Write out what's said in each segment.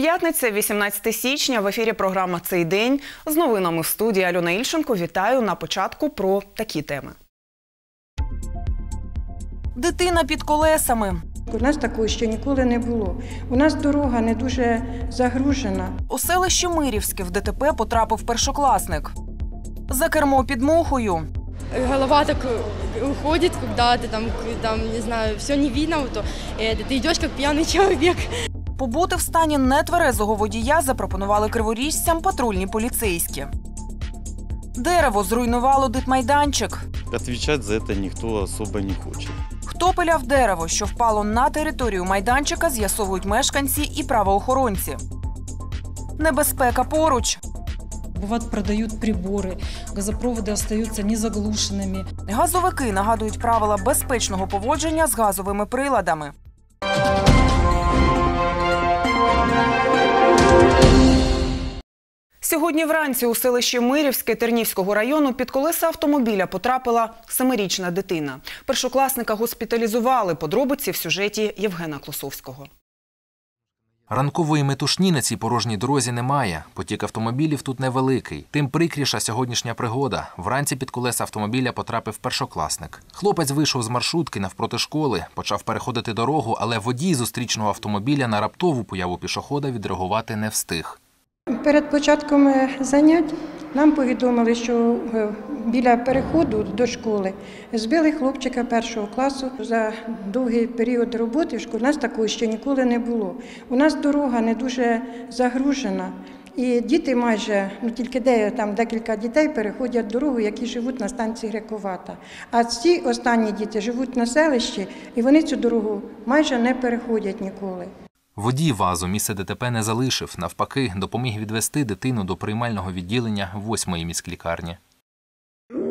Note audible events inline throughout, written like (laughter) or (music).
П'ятниця, 18 січня. В ефірі програма Цей день з новинами в студії Альона Ільченко. Вітаю на початку про такі теми. Дитина під колесами. У нас такого ще ніколи не було. У нас дорога не дуже загружена. У селищі Мирівське в ДТП потрапив першокласник. За кермо під мухою. голова так э, уходит, когда ты там, к- там, не знаю, все не видно, вот, то, э, ты идешь как пьяный (laughs) человек. Побути в стані нетверезого водія запропонували криворіжцям патрульні поліцейські. Дерево зруйнувало дитмайданчик. Отвечать за это никто особо не хочет. Хто пиляв дерево, що впало на територію майданчика, з'ясовують мешканці і правоохоронці. Небезпека поруч. Бывает, продают приборы, газопроводы остаются незаглушенными. Газовики нагадують правила безпечного поводження з газовими приладами. Сьогодні вранці у селищі Мирівське Тернівського району під колеса автомобіля потрапила семирічна дитина. Першокласника госпіталізували. Подробиці в сюжеті Євгена Клосовського. Ранкової метушні на цій порожній дорозі немає. Потік автомобілів тут невеликий. Тим прикріша сьогоднішня пригода. Вранці під колеса автомобіля потрапив першокласник. Хлопець вийшов з маршрутки навпроти школи, почав переходити дорогу, але водій зустрічного автомобіля на раптову появу пішохода відреагувати не встиг. Перед початком е, занять нам повідомили, що е, біля переходу до школи збили хлопчика першого класу. За довгий період роботи в школі у нас такого ще ніколи не було. У нас дорога не дуже загружена. І діти майже, ну тільки де там декілька дітей переходять дорогу, які живуть на станції Грековата. А ці останні діти живуть на селищі, і вони цю дорогу майже не переходять ніколи. Водій вазу місце ДТП не залишив. Навпаки, допоміг відвести дитину до приймального відділення восьмої міськлікарні.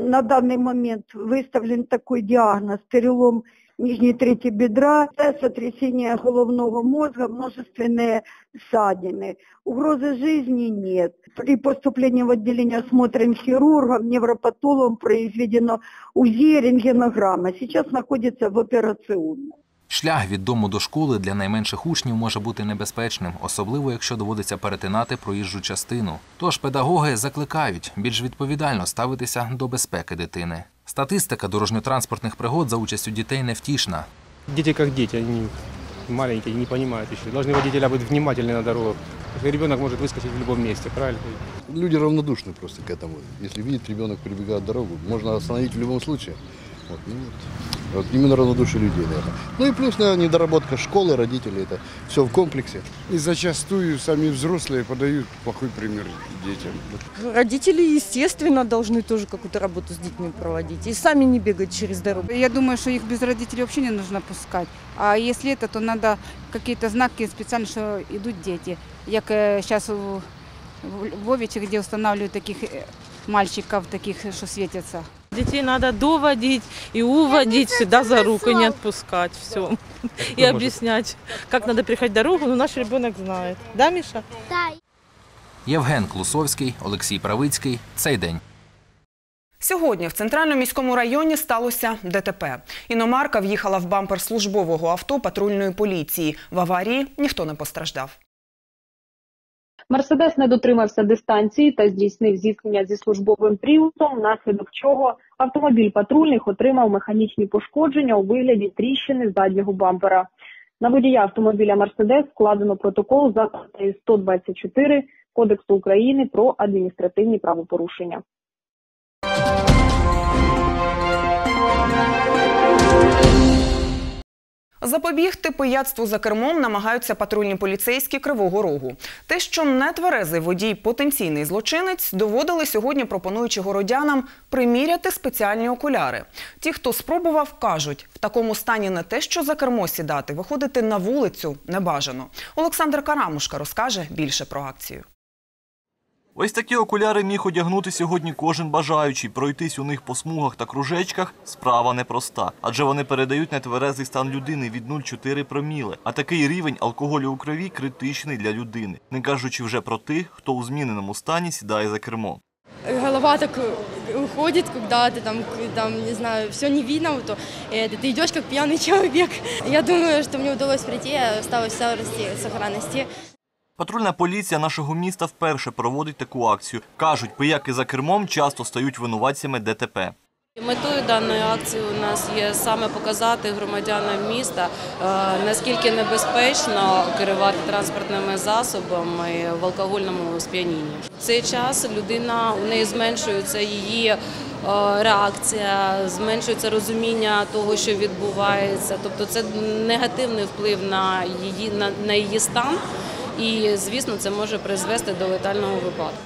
на данный момент выставлен такой диагноз перелом нижней трети бедра, сотрясение головного мозга, множественные ссадины. Угрозы жизни нет. При поступлении в отделение осмотрен хирургом, невропатологом, произведено УЗИ, рентгенограмма. Сейчас находится в операционной. Шлях від дому до школи для найменших учнів може бути небезпечним, особливо якщо доводиться перетинати проїжджу частину. Тож педагоги закликають більш відповідально ставитися до безпеки дитини. Статистика дорожньо-транспортних пригод за участю дітей невтішна. Дети как дети, они маленькие, не понимают еще. Должны водителя быть внимательны на дорогах. Ребенок может выскочить в любом месте, правильно? Люди равнодушны просто к этому. Если видит ребенок прибегает дорогу, можно остановить в любом случае. Вот, ну вот. Вот именно равнодушие людей, наверное. Ну и плюс, наверное, недоработка школы, родителей, это все в комплексе. И зачастую сами взрослые подают плохой пример детям. Родители, естественно, должны тоже какую-то работу с детьми проводить. И сами не бегать через дорогу. Я думаю, что их без родителей вообще не нужно пускать. А если это, то надо какие-то знаки специально, что идут дети. Як сейчас в Вовиче, где устанавливают таких э, мальчиков, таких, что светятся. Детей надо доводить и уводить сюда за руку, не отпускать. Все. (laughs) И объяснять, как надо переходить дорогу. Но наш ребенок знает. Да, Миша? Євген Клусовський, Олексій Правицький. Цей день. Сьогодні в центральному міському районі сталося ДТП. Іномарка в'їхала в бампер службового авто патрульної поліції. В аварії ніхто не постраждав. Мерседес не дотримався дистанції та здійснив зіткнення зі службовим пріусом, внаслідок чого автомобіль патрульних отримав механічні пошкодження у вигляді тріщини заднього бампера. На водія автомобіля Мерседес складено протокол за статтею 124 Кодексу України про адміністративні правопорушення. Запобігти пияцтву за кермом намагаються патрульні поліцейські Кривого Рогу. Те, що нетверезий водій потенційний злочинець, доводили сьогодні, пропонуючи городянам приміряти спеціальні окуляри. Ті, хто спробував, кажуть, в такому стані не те, що за кермо сідати, виходити на вулицю не бажано. Олександр Карамушка розкаже більше про акцію. Ось такі окуляри міг одягнути сьогодні кожен бажаючий. Пройтись у них по смугах та кружечках – справа непроста. Адже вони передають нетверезий стан людини від 0,4 проміле. А такий рівень алкоголю у крові критичний для людини. Не кажучи вже про тих, хто у зміненому стані сідає за кермо. Голова так э, уходит, когда ты там, к- там, не знаю, все не видно, вот, то, э, ты идешь как пьяный человек. (laughs) Я думаю, что мне удалось прийти, я осталась в целости, сохранности. Патрульна поліція нашого міста вперше проводить таку акцію. Кажуть, пияки за кермом часто стають винуватцями ДТП. Метою даної акції у нас є саме показати громадянам міста, е, наскільки небезпечно керувати транспортними засобами в алкогольному сп'янінні. В цей час людина у неї зменшується її е, реакція, зменшується розуміння того, що відбувається. Тобто це негативний вплив на її на, на її стан, і звісно, це може призвести до летального випадку.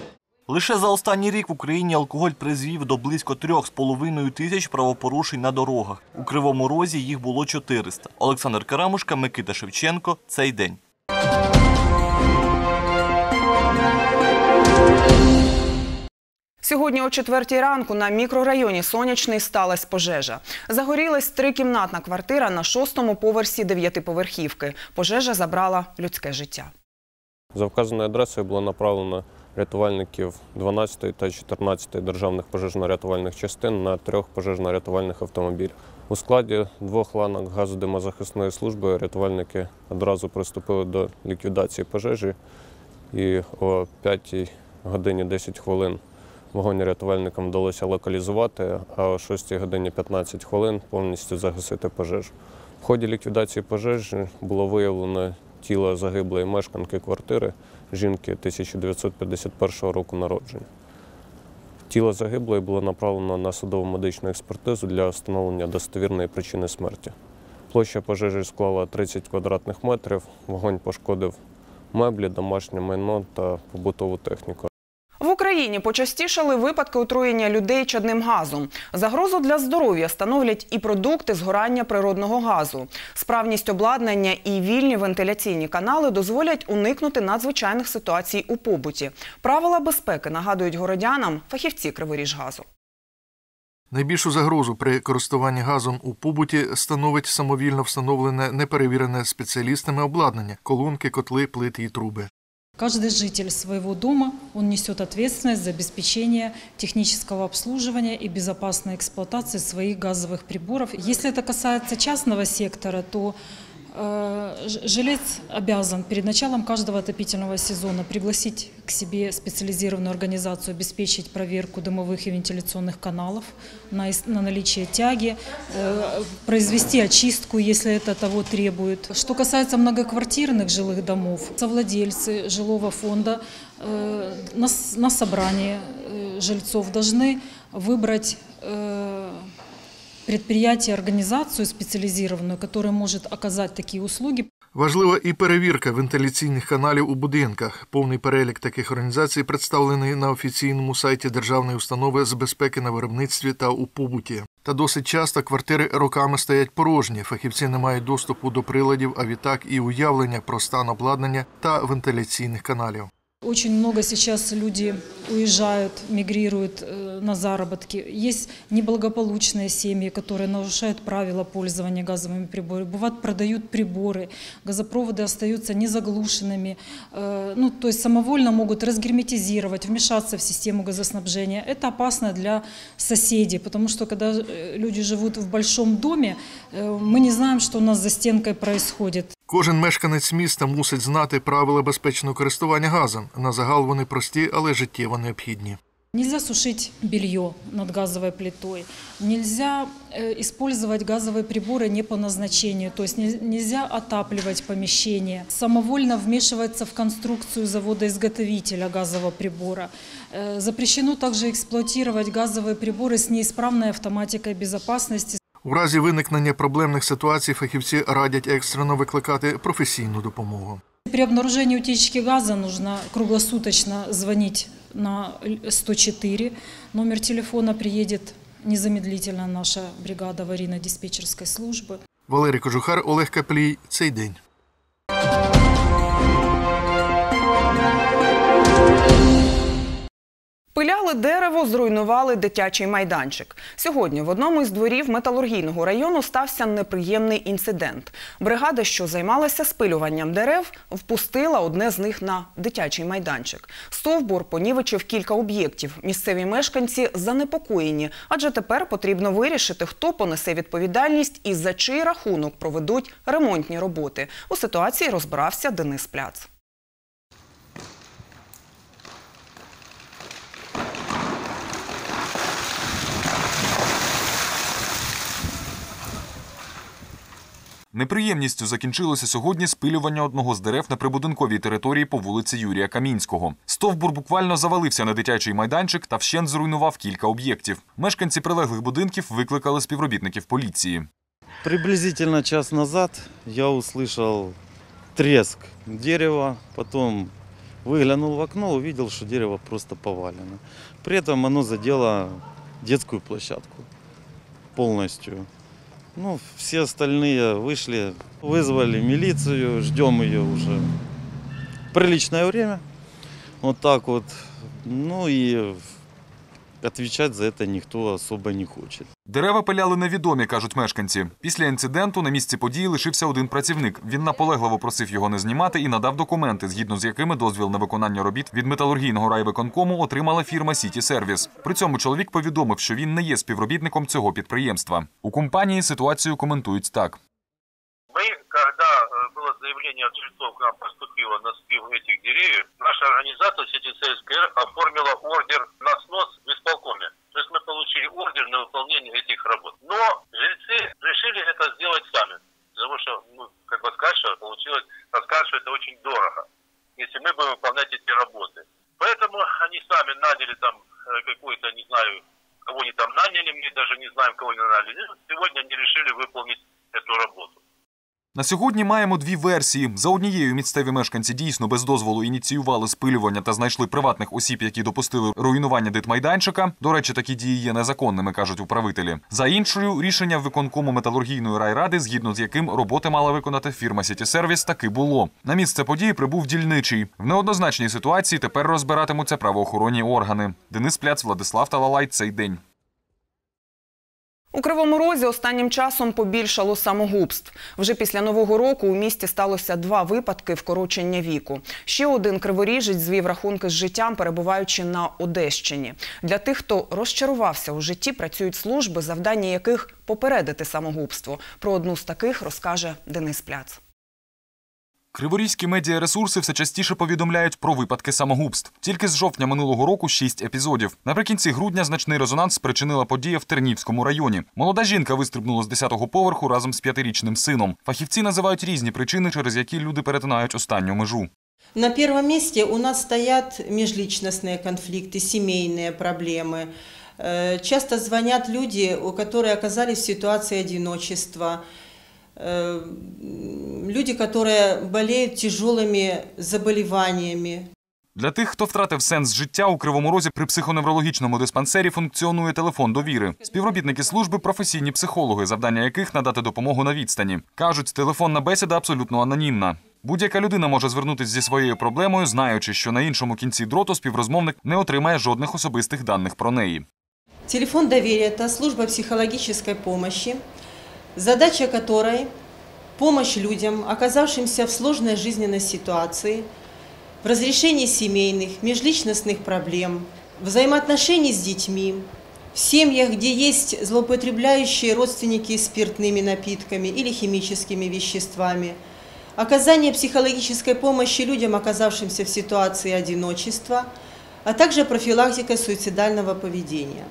Лише за останній рік в Україні алкоголь призвів до близько 3,5 тисяч правопорушень на дорогах. У Кривому Розі їх було 400. Олександр Карамушка, Микита Шевченко. Цей день. Сьогодні о четвертій ранку на мікрорайоні Сонячний сталася пожежа. Загорілась трикімнатна квартира на шостому поверсі дев'ятиповерхівки. Пожежа забрала людське життя. За вказаною адресою було направлено рятувальників 12 та 14 державних пожежно-рятувальних частин на трьох пожежно-рятувальних автомобілях. У складі двох ланок газодимозахисної служби рятувальники одразу приступили до ліквідації пожежі і о 5 годині 10 хвилин вогонь рятувальникам вдалося локалізувати, а о 6 годині 15 хвилин повністю загасити пожежу. В ході ліквідації пожежі було виявлено тіло загиблої мешканки квартири жінки 1951 року народження. Тіло загиблої було направлено на судово медичну експертизу для встановлення достовірної причини смерті. Площа пожежі склала 30 квадратних метрів, вогонь пошкодив меблі, домашнє майно та побутову техніку. В Україні почастішали випадки отруєння людей чадним газом. Загрозу для здоров'я становлять і продукти згорання природного газу. Справність обладнання і вільні вентиляційні канали дозволять уникнути надзвичайних ситуацій у побуті. Правила безпеки нагадують городянам фахівці Криворіжгазу. Найбільшу загрозу при користуванні газом у побуті становить самовільно встановлене неперевірене спеціалістами обладнання – колонки, котли, плити і труби. Каждый житель своего дома, он несет ответственность за обеспечение технического обслуживания и безопасной эксплуатации своих газовых приборов. Если это касается частного сектора, то жилец обязан перед началом каждого отопительного сезона пригласить к себе специализированную организацию, обеспечить проверку дымовых и вентиляционных каналов на, на наличие тяги, э, произвести очистку, если это того требует. Что касается многоквартирных жилых домов, совладельцы жилого фонда э, на, на собрании э, жильцов должны выбрать э, предприятие, организацию специализированную, которая может оказать такие услуги. Важлива і перевірка вентиляційних каналів у будинках. Повний перелік таких організацій представлений на офіційному сайті Державної установи з безпеки на виробництві та у побуті. Та досить часто квартири роками стоять порожні. Фахівці не мають доступу до приладів, а відтак і уявлення про стан обладнання та вентиляційних каналів. Очень много сейчас люди уезжают, мигрируют э, на заработки. Есть неблагополучные семьи, которые нарушают правила пользования газовыми приборами. Бывает, продают приборы, газопроводы остаются незаглушенными. Э, ну, то есть самовольно могут разгерметизировать, вмешаться в систему газоснабжения. Это опасно для соседей, потому что когда э, люди живут в большом доме, мы не знаем, что у нас за стенкой происходит. Кожен мешканець міста мусить знати правила безпечного користування газом. На загал вони прості, але життєво необхідні. Нельзя сушить белье над газовой плитой, нельзя э, использовать газовые приборы не по назначению, то есть не- нельзя отапливать помещение, самовольно вмешиваться в конструкцию завода-изготовителя газового прибора. Э, Запрещено также эксплуатировать газовые приборы с неисправной автоматикой безопасности, У разі виникнення проблемних ситуацій фахівці радять екстрено викликати професійну допомогу. При обнаружении утечки газа нужно круглосуточно звонить на 104. Номер телефона приедет незамедлительно наша бригада аварийно-диспетчерской службы. Валерій Кожухар, Олег Каплій. Цей день. Пиляли дерево, зруйнували дитячий майданчик. Сьогодні в одному із дворів металургійного району стався неприємний інцидент. Бригада, що займалася спилюванням дерев, впустила одне з них на дитячий майданчик. Стовбур понівечив кілька об'єктів. Місцеві мешканці занепокоєні, адже тепер потрібно вирішити, хто понесе відповідальність і за чий рахунок проведуть ремонтні роботи. У ситуації розбирався Денис Пляц. Неприємністю закінчилося сьогодні спилювання одного з дерев на прибудинковій території по вулиці Юрія Камінського. Стовбур буквально завалився на дитячий майданчик та вщент зруйнував кілька об'єктів. Мешканці прилеглих будинків викликали співробітників поліції. Приблизительно час назад я услышал треск дерева, потом выглянул в окно, увидел, что дерево просто повалено. При этом оно задело детскую площадку полностью. Ну, все остальные вышли, вызвали милицию, ждем ее уже приличное время. Вот так вот. Ну и отвечать за это никто особо не хочет. Дерева пиляли невідомі, кажуть мешканці. Після інциденту на місці події лишився один працівник. Він наполегливо просив його не знімати і надав документи, згідно з якими дозвіл на виконання робіт від металургійного райвиконкому отримала фірма Сіті Сервіс. При цьому чоловік повідомив, що він не є співробітником цього підприємства. У компанії ситуацію коментують так. Когда э, было заявление от жильцов, к нам поступило на спил этих деревьев, наша организация Сети СКР оформила ордер на снос в исполкоме. То есть мы получили ордер на выполнение этих работ. Но жильцы решили это сделать сами. Потому что, ну, как бы сказать, что получилось, сказать, что это очень дорого, если мы будем выполнять эти работы. Поэтому они сами наняли там э, какой-то, не знаю, кого они там наняли, мы даже не знаем, кого они наняли. Ну, Сегодня они решили выполнить эту работу. На сьогодні маємо дві версії. За однією місцеві мешканці дійсно без дозволу ініціювали спилювання та знайшли приватних осіб, які допустили руйнування дитмайданчика. До речі, такі дії є незаконними, кажуть управителі. За іншою, рішення виконкому металургійної райради, згідно з яким роботи мала виконати фірма Сіті Сервіс, таки було. На місце події прибув дільничий. В неоднозначній ситуації тепер розбиратимуться правоохоронні органи. Денис Пляц, Владислав Талалай. Цей день. У Кривому Розі останнім часом побільшало самогубств. Вже після Нового року у місті сталося два випадки вкорочення віку. Ще один криворіжець звів рахунки з життям, перебуваючи на Одещині. Для тих, хто розчарувався у житті, працюють служби, завдання яких попередити самогубство. Про одну з таких розкаже Денис Пляц. Криворізькі медіаресурси все частіше повідомляють про випадки самогубств. Тільки з жовтня минулого року шість епізодів. Наприкінці грудня значний резонанс спричинила подія в Тернівському районі. Молода жінка вистрибнула з 10-го поверху разом з п'ятирічним сином. Фахівці називають різні причини, через які люди перетинають останню межу. На первом месте у нас стоят межличностные конфликты, семейные проблемы. Э, Часто звонят люди, у которые оказались в ситуации одиночества. Э, Люди, которые болеют тяжелыми заболеваниями. Для тих, хто втратив сенс життя, у Кривому Розі при психоневрологічному диспансері функціонує телефон довіри. Співробітники служби професійні психологи, завдання яких надати допомогу на відстані. Кажуть, телефонна бесіда абсолютно анонімна. Будь-яка людина може звернутися зі своєю проблемою, знаючи, що на іншому кінці дроту співрозмовник не отримає жодних особистих даних про неї. Телефон доверия – это служба психологической помощи, Задача которой – помощь людям, оказавшимся в сложной жизненной ситуации, в разрешении семейных, межличностных проблем, взаимоотношений с детьми, в семьях, где есть злоупотребляющие родственники спиртными напитками или химическими веществами, оказание психологической помощи людям, оказавшимся в ситуации одиночества, а также профилактика суицидального поведения.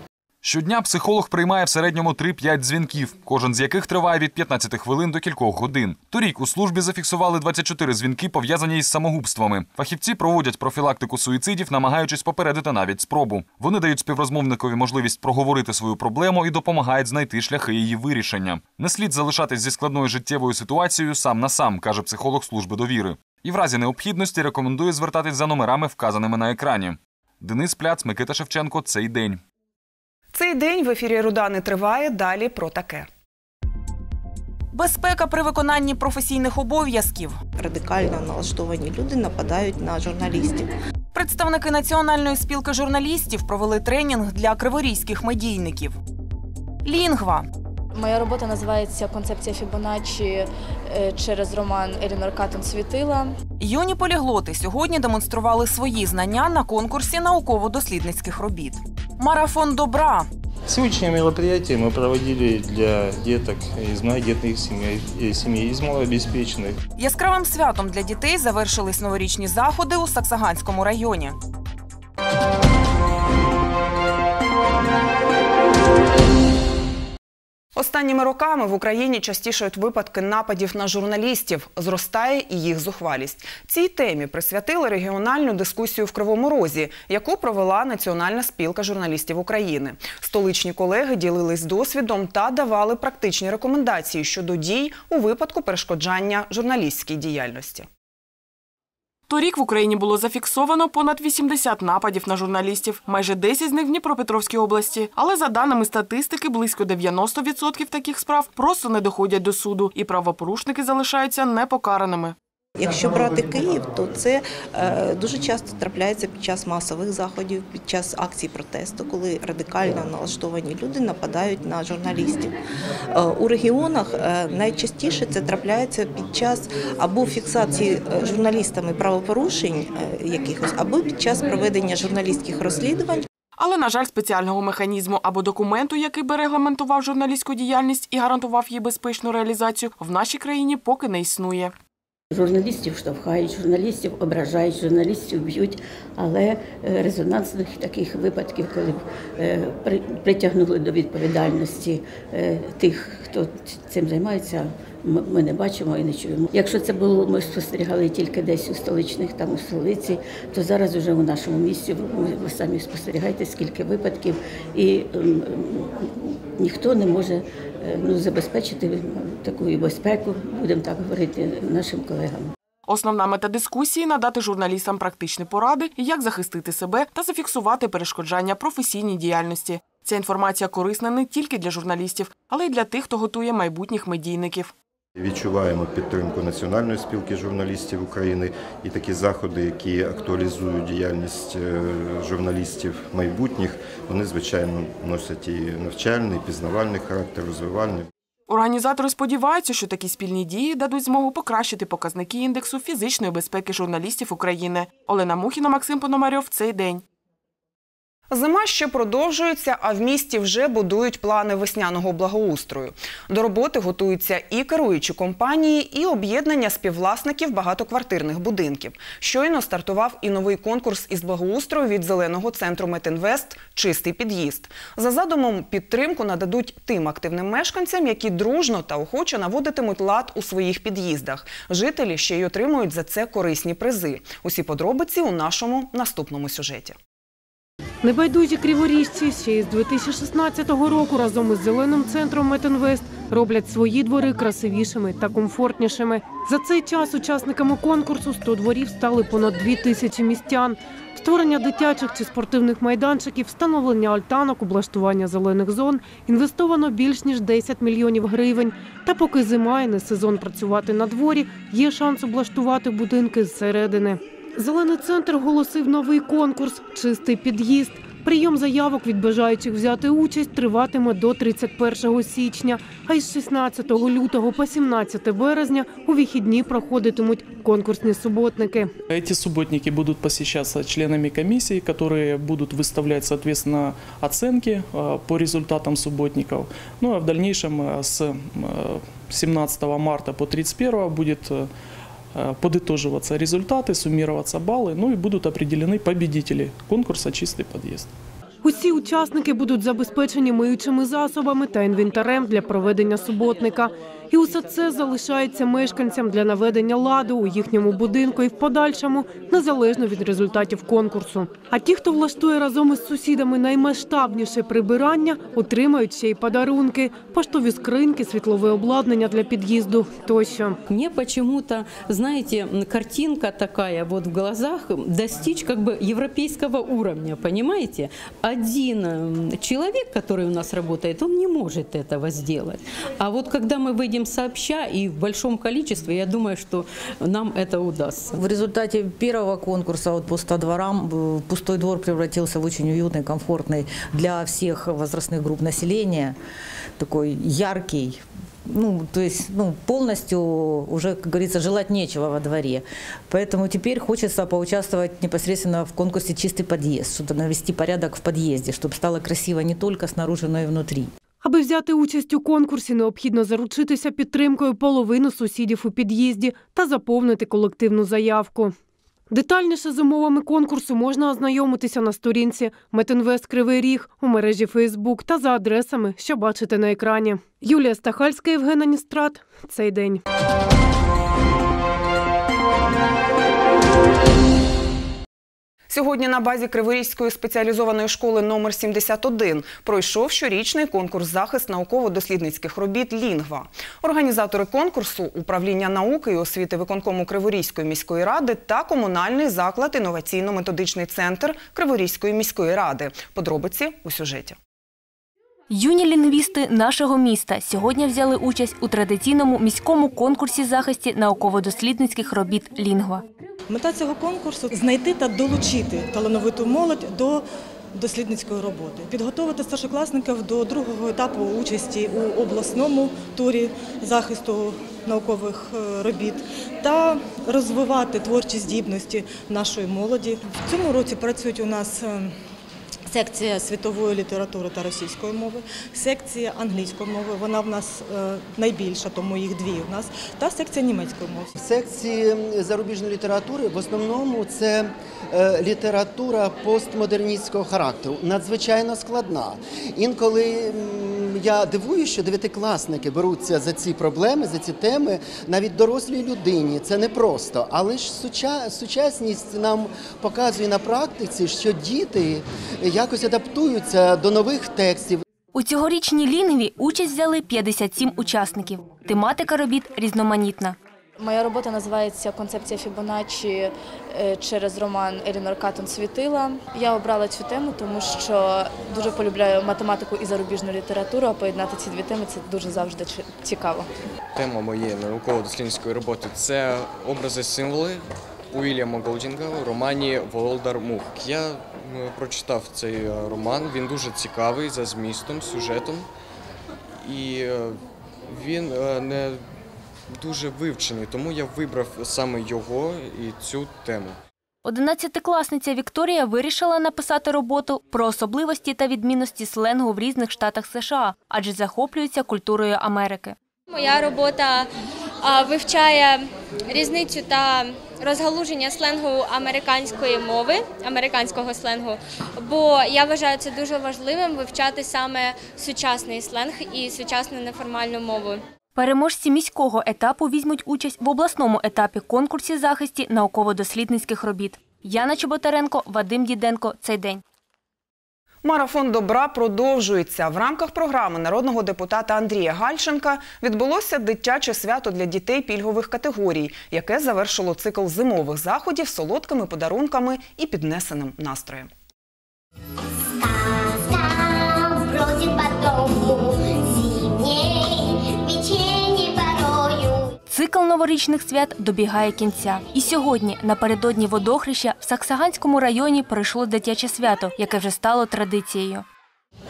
Щодня психолог приймає в середньому 3-5 дзвінків, кожен з яких триває від 15 хвилин до кількох годин. Торік у службі зафіксували 24 дзвінки, пов'язані із самогубствами. Фахівці проводять профілактику суїцидів, намагаючись попередити навіть спробу. Вони дають співрозмовникові можливість проговорити свою проблему і допомагають знайти шляхи її вирішення. Не слід залишатись зі складною життєвою ситуацією сам на сам, каже психолог служби довіри. І в разі необхідності рекомендує звертатись за номерами, вказаними на екрані. Денис Пляц, Микита Шевченко. Цей день. Цей день в ефірі Рудани триває. Далі про таке. Безпека при виконанні професійних обов'язків. Радикально налаштовані люди нападають на журналістів. Представники Національної спілки журналістів провели тренінг для криворізьких медійників. Лінгва. Моя робота називається Концепція Фібоначчі е, через роман Елінор Катон Світила. Юні поліглоти сьогодні демонстрували свої знання на конкурсі науково-дослідницьких робіт. Марафон добра. Сегодняшнее мероприятие мы проводили для деток из многодетных семей, э, семей из малообеспеченных. Яскравим святом для дітей завершились новорічні заходи у Саксаганському районі. Останніми роками в Україні частішають випадки нападів на журналістів. Зростає і їх зухвалість. Цій темі присвятили регіональну дискусію в Кривому Розі, яку провела Національна спілка журналістів України. Столичні колеги ділились досвідом та давали практичні рекомендації щодо дій у випадку перешкоджання журналістській діяльності. Торік в Україні було зафіксовано понад 80 нападів на журналістів, майже 10 з них в Дніпропетровській області. Але за даними статистики, близько 90% таких справ просто не доходять до суду, і правопорушники залишаються непокараними. Якщо брати Київ, то це е, дуже часто трапляється під час масових заходів, під час акцій протесту, коли радикально налаштовані люди нападають на журналістів. Е, у регіонах е, найчастіше це трапляється під час або фіксації журналістами правопорушень якихось, або під час проведення журналістських розслідувань. Але, на жаль, спеціального механізму або документу, який би регламентував журналістську діяльність і гарантував її безпечну реалізацію, в нашій країні поки не існує. Журналістів штовхають, журналістів ображають, журналістів б'ють, але е, резонансних таких випадків, коли б е, притягнули до відповідальності е, тих, хто цим займається, ми не бачимо і не чуємо. Якщо це було, ми спостерігали тільки десь у столичних, там у столиці, то зараз уже у нашому місті ви, самі спостерігаєте, скільки випадків, і ніхто не може ну, забезпечити таку і безпеку, будемо так говорити, нашим колегам. Основна мета дискусії надати журналістам практичні поради, як захистити себе та зафіксувати перешкоджання професійній діяльності. Ця інформація корисна не тільки для журналістів, але й для тих, хто готує майбутніх медійників. Відчуваємо підтримку Національної спілки журналістів України і такі заходи, які актуалізують діяльність е, журналістів майбутніх, вони звичайно носять і навчальний, і пізнавальний характер, розвивальний. Організатори сподіваються, що такі спільні дії дадуть змогу покращити показники індексу фізичної безпеки журналістів України. Олена Мухіна, Максим Пономарьов. Цей день. Зима ще продовжується, а в місті вже будують плани весняного благоустрою. До роботи готуються і керуючі компанії, і об'єднання співвласників багатоквартирних будинків. Щойно стартував і новий конкурс із благоустрою від зеленого центру Метинвест Чистий під'їзд. За задумом підтримку нададуть тим активним мешканцям, які дружно та охоче наводитимуть лад у своїх під'їздах. Жителі ще й отримують за це корисні призи. Усі подробиці у нашому наступному сюжеті. Небайдужі криворіжці ще із 2016 року разом із зеленим центром Метинвест роблять свої двори красивішими та комфортнішими. За цей час учасниками конкурсу 100 дворів стали понад 2 тисячі містян. Створення дитячих чи спортивних майданчиків, встановлення альтанок, облаштування зелених зон інвестовано більш ніж 10 мільйонів гривень. Та поки зима і не сезон працювати на дворі, є шанс облаштувати будинки зсередини. Зелений центр оголосив новий конкурс Чистий під'їзд. Прийом заявок від бажаючих взяти участь триватиме до 31 січня, а із 16 лютого по 17 березня у вихідні проходитимуть конкурсні суботники. Эти субботники будут посещаться членами комиссии, которые будут выставлять, соответственно, оценки э, по результатам субботников. Ну а в дальнейшем э, с э, 17 марта по 31 будет э, э, подытоживаться результаты, суммироваться баллы, ну и будут определены победители конкурса «Чистый подъезд». Усі учасники будуть забезпечені миючими засобами та інвентарем для проведення суботника. І усе це залишається мешканцям для наведення ладу у їхньому будинку і в подальшому, незалежно від результатів конкурсу. А ті, хто влаштує разом із сусідами наймасштабніше прибирання, отримають ще й подарунки, поштові скриньки, світлове обладнання для під'їзду тощо. Мне почему-то, знаете, картинка такая вот в глазах достичь как бы европейского уровня, понимаете? Один м, человек, который у нас работает, он не может этого сделать. А вот когда мы выйдем сообща и в большом количестве, я думаю, что нам это удастся. В результате первого конкурса вот 100 дворам э, пустой двор превратился в очень уютный, комфортный для всех возрастных групп населения, такой яркий. Ну, то есть, ну, полностью уже, как говорится, желать нечего во дворе. Поэтому теперь хочется поучаствовать непосредственно в конкурсе «Чистый подъезд», чтобы навести порядок в подъезде, чтобы стало красиво не только снаружи, но и внутри. Аби взяти участь у конкурсі, необхідно заручитися підтримкою половини сусідів у під'їзді та заповнити колективну заявку. Детальніше з умовами конкурсу можна ознайомитися на сторінці Метинвест Кривий Ріг у мережі Фейсбук та за адресами, що бачите на екрані. Юлія Стахальська, Євген Аністрат. Цей день. Сьогодні на базі Криворізької спеціалізованої школи номер 71 пройшов щорічний конкурс захист науково-дослідницьких робіт Лінгва. Організатори конкурсу управління науки і освіти виконкому Криворізької міської ради та комунальний заклад інноваційно-методичний центр Криворізької міської ради. Подробиці у сюжеті. Юні лінгвісти нашого міста сьогодні взяли участь у традиційному міському конкурсі захисті науково-дослідницьких робіт Лінгва. Мета цього конкурсу знайти та долучити талановиту молодь до дослідницької роботи, підготовити старшокласників до другого етапу участі у обласному турі захисту наукових е, робіт та розвивати творчі здібності нашої молоді. В цьому році працюють у нас. Секція світової літератури та російської мови, секція англійської мови. Вона в нас е, найбільша, тому їх дві у нас, та секція німецької мови. В секції зарубіжної літератури в основному це е, література постмодерністського характеру, надзвичайно складна. Інколи я дивуюся, що дев'ятикласники беруться за ці проблеми, за ці теми, навіть дорослій людині. Це непросто. Але ж суча- сучасність нам показує на практиці, що діти якось адаптуються до нових текстів. У цьогорічній лінгві участь взяли 57 учасників. Тематика робіт різноманітна. Моя робота називається Концепція Фібоначчі е, через роман Елінор Катон Світила. Я обрала цю тему, тому що дуже полюбляю математику і зарубіжну літературу, а поєднати ці дві теми це дуже завжди цікаво. Тема моєї науково-дослідницької роботи це образи символи Уільяма Голдінга у романі Володар Мух. Я прочитав цей е, роман. Він дуже цікавий за змістом, сюжетом, і е, він е, не дуже вивчений, тому я вибрав саме його і цю тему. Одинадцятикласниця Вікторія вирішила написати роботу про особливості та відмінності сленгу в різних штатах США, адже захоплюється культурою Америки. Моя робота вивчає різницю та розгалуження сленгу американської мови, американського сленгу, бо я вважаю це дуже важливим вивчати саме сучасний сленг і сучасну неформальну мову. Переможці міського етапу візьмуть участь в обласному етапі конкурсі захисті науково-дослідницьких робіт. Яна Чоботаренко, Вадим Діденко. Цей день. Марафон добра продовжується. В рамках програми народного депутата Андрія Гальченка відбулося дитяче свято для дітей пільгових категорій, яке завершило цикл зимових заходів солодкими подарунками і піднесеним настроєм. Цикл новорічних свят добігає кінця. І сьогодні, напередодні водохреща, в Саксаганському районі пройшло дитяче свято, яке вже стало традицією.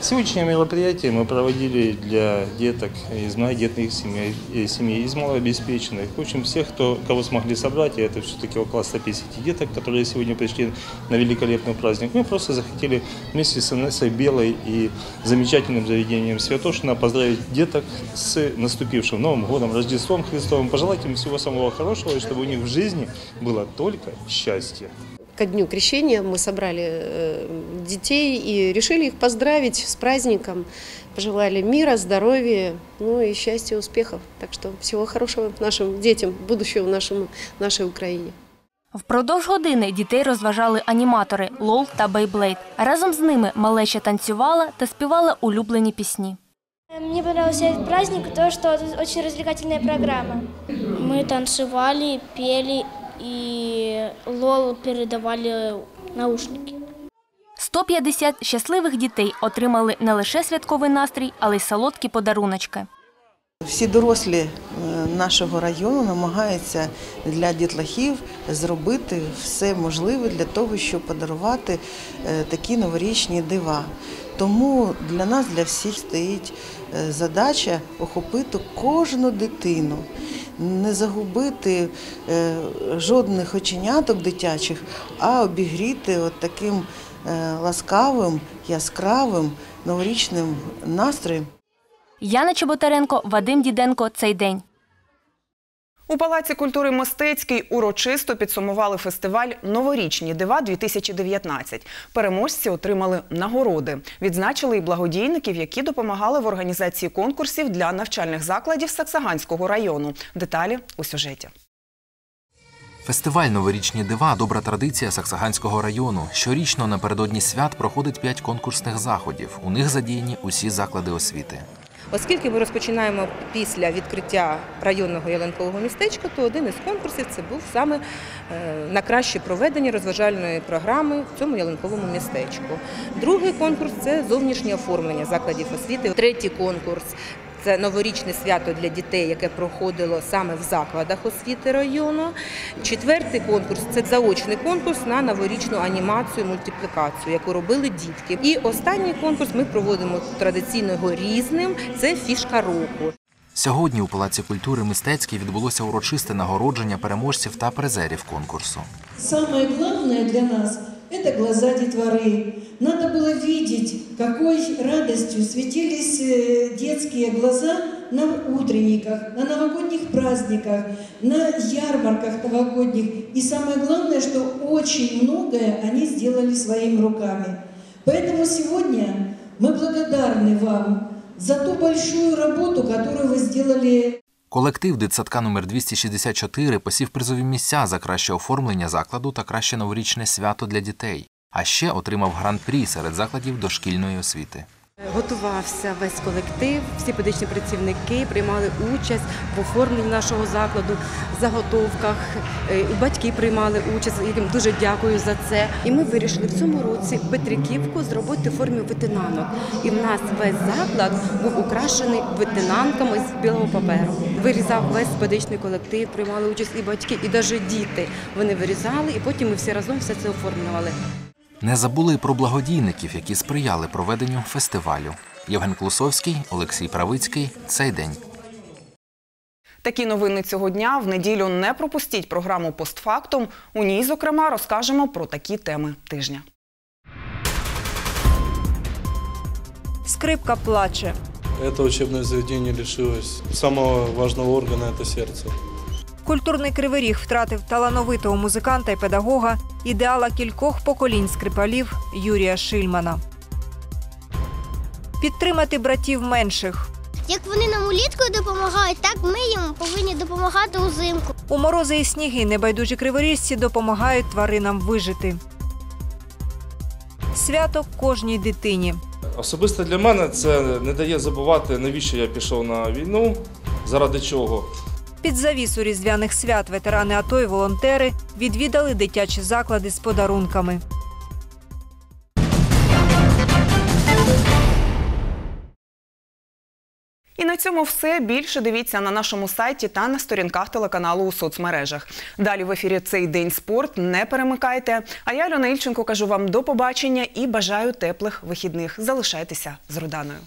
Сегодняшнее мероприятие мы проводили для деток из многодетных семей, э, семей, из малообеспеченных. В общем, всех, кто, кого смогли собрать, и это все-таки около 150 деток, которые сегодня пришли на великолепный праздник. Мы просто захотели вместе с Инессой Белой и замечательным заведением Святошина поздравить деток с наступившим Новым годом, Рождеством Христовым, пожелать им всего самого хорошего, и чтобы у них в жизни было только счастье. Ко дню крещения мы собрали э, детей и решили их поздравить с праздником. Пожелали мира, здоровья, ну и счастья, успехов. Так что всего хорошего нашим детям, будущего нашему, нашей Украине. Впродовж години дітей розважали аніматори Лол та Бейблейд. Разом з ними малеча танцювала та співала улюблені пісні. Мне понравился этот праздник, то, что тут очень развлекательная программа. Мы танцевали, пели и Лол передавали наушники. 150 щасливих дітей отримали не лише святковий настрій, але й солодкі подаруночки. Всі дорослі е, нашого району намагаються для дітлахів зробити все можливе для того, щоб подарувати е, такі новорічні дива. Тому для нас, для всіх стоїть задача охопити кожну дитину, не загубити е, жодних оченяток дитячих, а обігріти от таким е, ласкавим, яскравим новорічним настроєм. Яна Чоботаренко, Вадим Діденко. Цей день. У Палаці культури Мистецький урочисто підсумували фестиваль Новорічні дива 2019 Переможці отримали нагороди. Відзначили і благодійників, які допомагали в організації конкурсів для навчальних закладів Саксаганського району. Деталі у сюжеті. Фестиваль Новорічні дива добра традиція Саксаганського району. Щорічно напередодні свят проходить п'ять конкурсних заходів. У них задіяні усі заклади освіти. Оскільки ми розпочинаємо після відкриття районного ялинкового містечка, то один із конкурсів це був саме е, на краще проведення розважальної програми в цьому ялинковому містечку. Другий конкурс це зовнішнє оформлення закладів освіти. Третій конкурс. Це новорічне свято для дітей, яке проходило саме в закладах освіти району. Четвертий конкурс це заочний конкурс на новорічну анімацію, мультиплікацію, яку робили дітки. І останній конкурс ми проводимо традиційно його різним. Це фішка року. Сьогодні у Палаці культури мистецький відбулося урочисте нагородження переможців та призерів конкурсу. Самое главное для нас – это глаза детворы. Надо было видеть, какой радостью светились э, детские глаза на утренниках, на новогодних праздниках, на ярмарках новогодних. И самое главное, что очень многое они сделали своими руками. Поэтому сегодня мы благодарны вам за ту большую работу, которую вы сделали Колектив дитсадка номер 264 посів призові місця за краще оформлення закладу та краще новорічне свято для дітей. А ще отримав гран-прі серед закладів дошкільної освіти. Готувався весь колектив, всі педагогічні працівники приймали участь в оформленні нашого закладу, заготовках. Е, і Батьки приймали участь. Я їм дуже дякую за це. І ми вирішили в цьому році Петриківку зробити в формі ветенанок. І в нас весь заклад був украшений ветенанками з білого паперу. Вирізав весь педагогічний колектив, приймали участь і батьки, і навіть діти. Вони вирізали, і потім ми всі разом все це оформлювали. Не забули про благодійників, які сприяли проведенню фестивалю. Євген Клусовський, Олексій Правицький. Цей день. Такі новини цього дня в неділю не пропустіть програму постфактум. У ній, зокрема, розкажемо про такі теми тижня. Скрипка плаче. Это учебное заведение лишилось самого важного органа – это сердце. Культурний кривий ріг втратив талановитого музиканта і педагога, ідеала кількох поколінь скрипалів Юрія Шильмана. Підтримати братів менших. Як вони нам улітку допомагають, так ми їм повинні допомагати узимку. У морози і сніги небайдужі криворіжці допомагають тваринам вижити. Свято кожній дитині. Особисто для мене це не дає забувати, навіщо я пішов на війну, заради чого. Під завісу різдвяних свят ветерани АТО і волонтери відвідали дитячі заклади з подарунками. І на цьому все. Більше дивіться на нашому сайті та на сторінках телеканалу у соцмережах. Далі в ефірі цей день спорт. Не перемикайте. А я Альона Ільченко кажу вам до побачення і бажаю теплих вихідних. Залишайтеся з Руданою.